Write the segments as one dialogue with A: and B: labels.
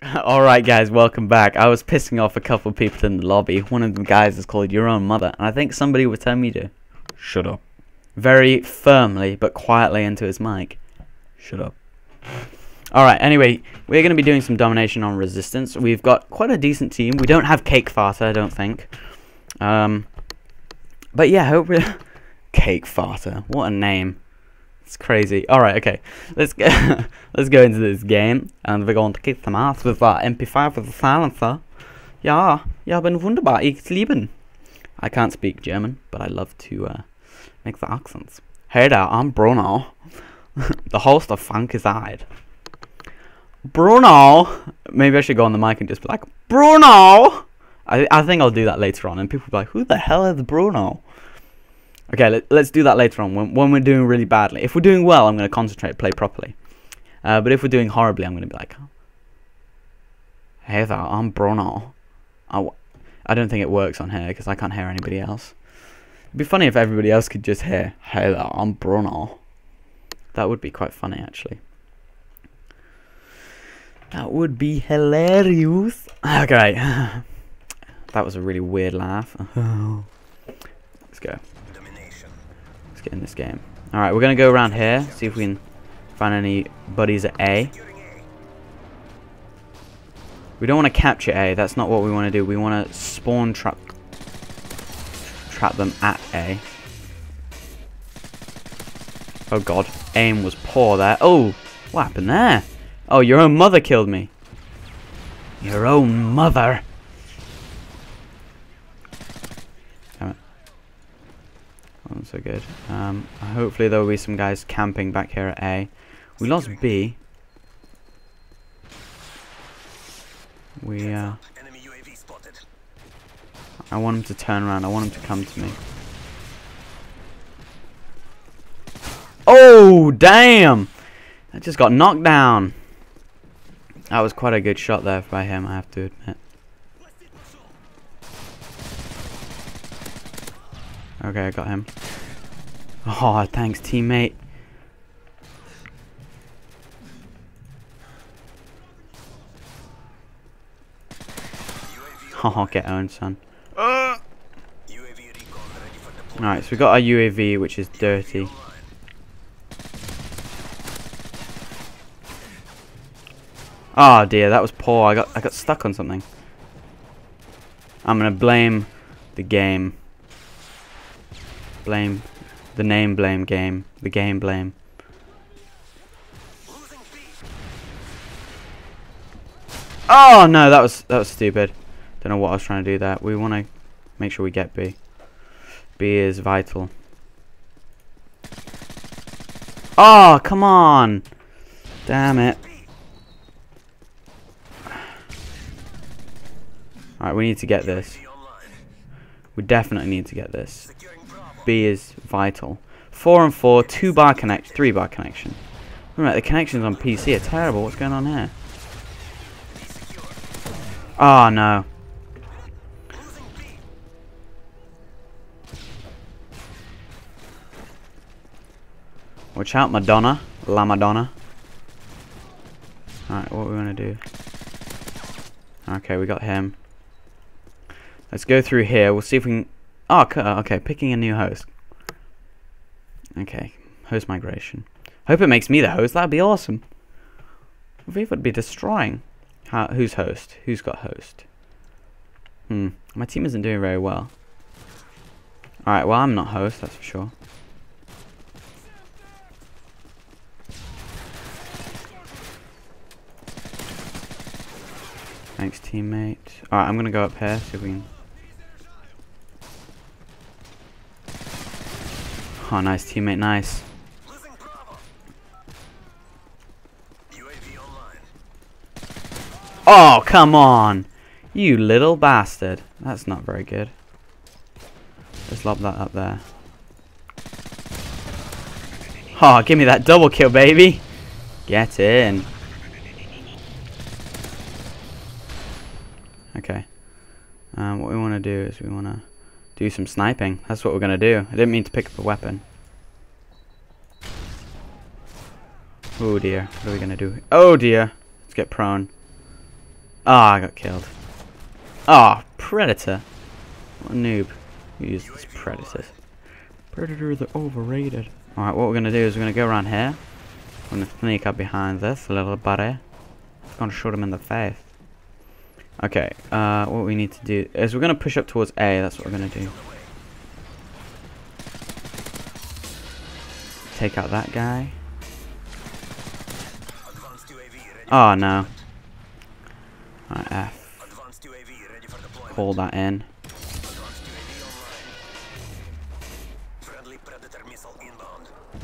A: Alright guys, welcome back. I was pissing off a couple of people in the lobby. One of the guys is called Your Own Mother, and I think somebody was telling me to shut up. Very firmly, but quietly into his mic. Shut up. Alright, anyway, we're going to be doing some domination on resistance. We've got quite a decent team. We don't have Cake Farter, I don't think. Um, but yeah, hope we Cake Farter, what a name. It's crazy. All right, okay. Let's get let's go into this game, and we're going to kick some ass with that MP5 with the silencer. Ja, ja, bin wunderbar. Ich. I can't speak German, but I love to uh, make the accents. Hey there, I'm Bruno, the host of Funky Side. Bruno. Maybe I should go on the mic and just be like, Bruno. I I think I'll do that later on, and people will be like, Who the hell is Bruno? Okay, let, us do that later on when, when we're doing really badly. If we're doing well, I'm going to concentrate, play properly. Uh, but if we're doing horribly, I'm going to be like, Hey there, I'm Bruno. I, I don't think it works on here because I can't hear anybody else. It'd be funny if everybody else could just hear, Hey there, I'm Bruno. That would be quite funny, actually. That would be hilarious. Okay. that was a really weird laugh. Let's go. Let's get in this game. Alright, we're going to go around here, see if we can find any buddies at A. We don't want to capture A, that's not what we want to do. We want to spawn trap trap them at A. Oh god, aim was poor there. Oh, what happened there? Oh, your own mother killed me. Your own mother. Not so good. Um, hopefully there will be some guys camping back here at A. We lost B. We, uh... I want him to turn around. I want him to come to me. Oh, damn! I just got knocked down. That was quite a good shot there by him, I have to admit. Okay, I got him. Oh, thanks, teammate. Oh, get owned, son. Alright, so we got our UAV, which is dirty. Oh dear, that was poor. I got I got stuck on something. I'm gonna blame the game. Blame. The name blame game. The game blame. Oh no, that was that was stupid. Don't know what I was trying to do there. We want to make sure we get B. B is vital. Oh, come on. Damn it. Alright, we need to get this. We definitely need to get this. B is vital. 4 and 4, 2 bar connection, 3 bar connection. Remember, the connections on PC are terrible. What's going on here? Oh, no. Watch out, Madonna. La Madonna. Alright, what we want to do? Okay, we got him. Let's go through here. We'll see if we can Oh, okay, picking a new host. Okay, host migration. Hope it makes me the host, that'd be awesome. Viva would be destroying. How, who's host? Who's got host? Hmm, my team isn't doing very well. Alright, well I'm not host, that's for sure. Thanks teammate. Alright, I'm gonna go up here, if we can Oh, nice teammate, nice. Oh, come on! You little bastard. That's not very good. Let's lob that up there. Oh, give me that double kill, baby! Get in. Okay. Um, what we want to do is we want to do some sniping. That's what we're going to do. I didn't mean to pick up a weapon. Oh dear. What are we going to do? Oh dear. Let's get prone. Ah, I got killed. Ah, Predator. What a noob. Who uses Predators? Predators are overrated. Alright, what we're going to do is we're going to go around here. We're going to sneak up behind this little buddy. Gonna shoot him in the face. Okay, uh, what we need to do is we're gonna push up towards A, that's what we're gonna do. Take out that guy. Oh no. Alright, F. Call that in.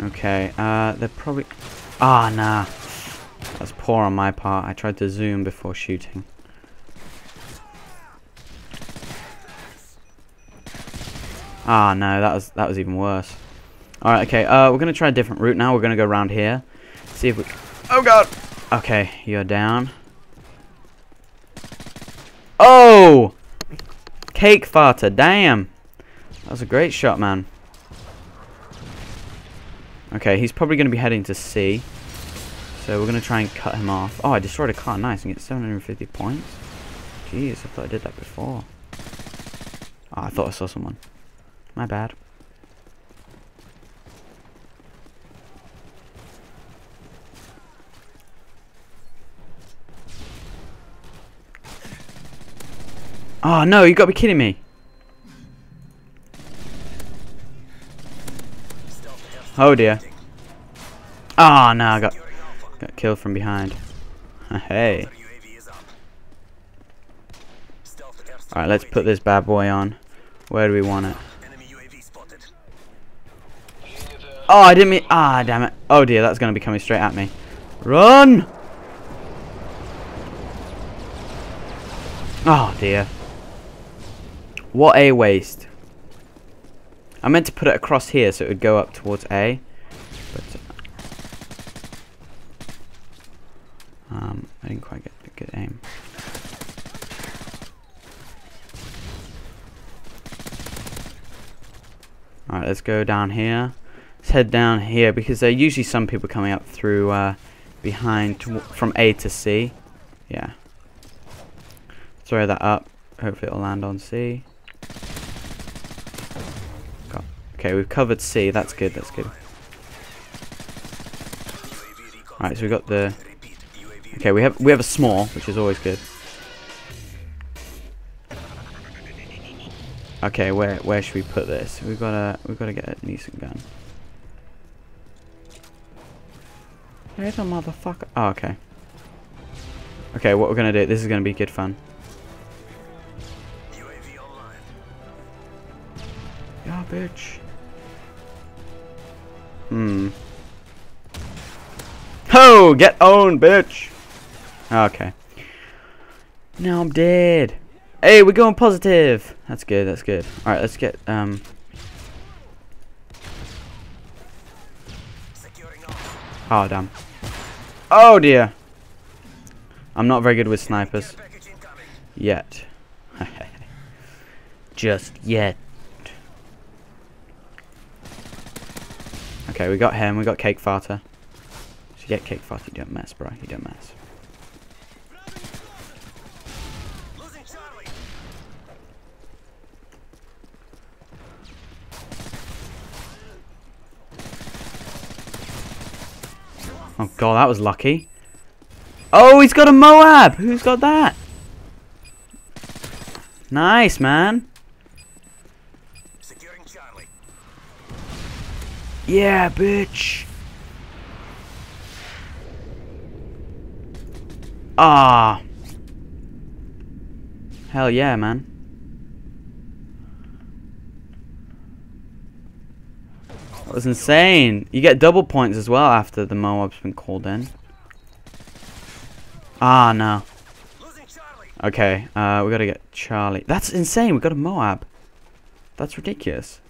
A: Okay, uh, they're probably... Ah, oh, nah. That's poor on my part. I tried to zoom before shooting. Ah, no, that was that was even worse. Alright, okay, uh, we're gonna try a different route now. We're gonna go around here. See if we... Oh, God! Okay, you're down. Oh! Cake farter, damn! That was a great shot, man. Okay, he's probably gonna be heading to C. So we're going to try and cut him off. Oh, I destroyed a car. Nice. And get 750 points. Jeez, I thought I did that before. Oh, I thought I saw someone. My bad. Oh, no. You got to be kidding me. Oh, dear. Oh, no. I got... Got killed from behind. hey. Alright, let's put this bad boy on. Where do we want it? Oh, I didn't mean... Ah, damn it. Oh, dear, that's going to be coming straight at me. Run! Oh, dear. What a waste. I meant to put it across here so it would go up towards A. But Um, I didn't quite get a good aim. Alright, let's go down here. Head down here because there are usually some people coming up through uh, behind from A to C. Yeah. Throw that up. Hopefully it'll land on C. Got, okay, we've covered C. That's good. That's good. Alright, so we've got the Okay, we have we have a small, which is always good. Okay, where where should we put this? We've got to we've got to get a decent gun. There's a motherfucker. Oh, okay. Okay, what we're gonna do? This is gonna be good fun. Yeah, bitch. Hmm. Ho! Get owned, bitch! Okay. Now I'm dead. Hey, we're going positive. That's good, that's good. Alright, let's get, um... Oh, damn. Oh, dear. I'm not very good with snipers. Yet. Just yet. Okay, we got him. We got Cake Farter. So get Cake Farter, you don't mess, bro. You don't mess. Oh god, that was lucky. Oh, he's got a Moab! Who's got that? Nice, man. Yeah, bitch. Ah. Hell yeah, man. That was insane. You get double points as well after the Moab's been called in. Ah, no. Okay, uh, we gotta get Charlie. That's insane, we got a Moab. That's ridiculous.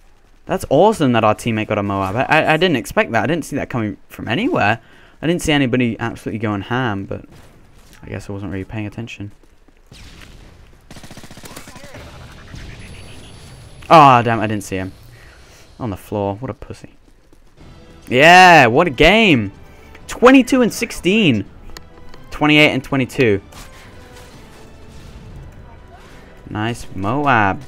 A: That's awesome that our teammate got a Moab. I, I, I didn't expect that. I didn't see that coming from anywhere. I didn't see anybody absolutely going ham, but I guess I wasn't really paying attention. Oh, damn, I didn't see him. On the floor. What a pussy. Yeah, what a game. 22 and 16. 28 and 22. Nice Moab.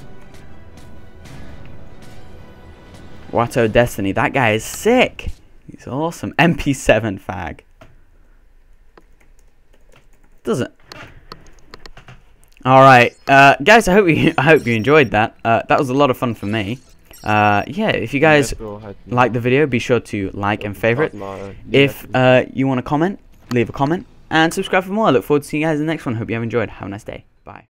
A: Watto Destiny. That guy is sick. He's awesome. MP7 fag. Doesn't. All right, uh, guys. I hope you I hope you enjoyed that. Uh, that was a lot of fun for me. Uh, yeah, if you guys like the video, be sure to like and favorite. If uh, you want to comment, leave a comment and subscribe for more. I look forward to seeing you guys in the next one. Hope you have enjoyed. Have a nice day. Bye.